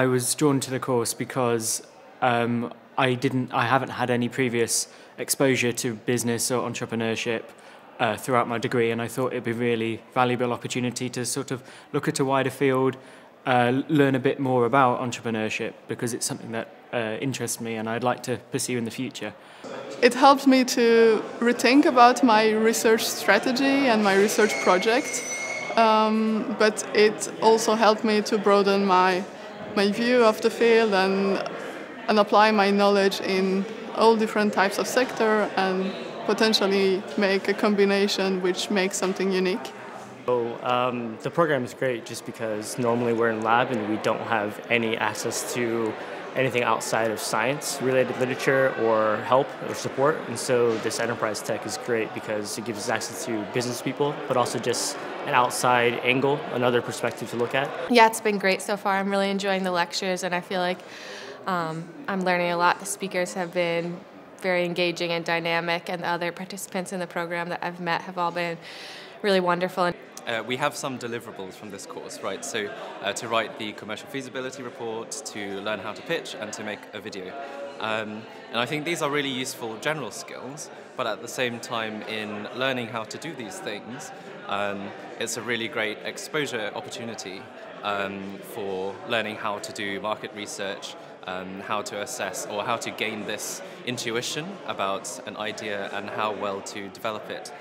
I was drawn to the course because um, I didn't, I haven't had any previous exposure to business or entrepreneurship uh, throughout my degree, and I thought it'd be a really valuable opportunity to sort of look at a wider field, uh, learn a bit more about entrepreneurship because it's something that uh, interests me and I'd like to pursue in the future. It helps me to rethink about my research strategy and my research project, um, but it also helped me to broaden my my view of the field and and apply my knowledge in all different types of sector and potentially make a combination which makes something unique. So um, the program is great just because normally we're in lab and we don't have any access to anything outside of science related literature or help or support. And so this enterprise tech is great because it gives us access to business people, but also just an outside angle, another perspective to look at. Yeah, it's been great so far. I'm really enjoying the lectures, and I feel like um, I'm learning a lot. The speakers have been very engaging and dynamic, and the other participants in the program that I've met have all been really wonderful. Uh, we have some deliverables from this course, right? So uh, to write the commercial feasibility report, to learn how to pitch, and to make a video. Um, and I think these are really useful general skills, but at the same time, in learning how to do these things, um, it's a really great exposure opportunity um, for learning how to do market research, um, how to assess or how to gain this intuition about an idea and how well to develop it.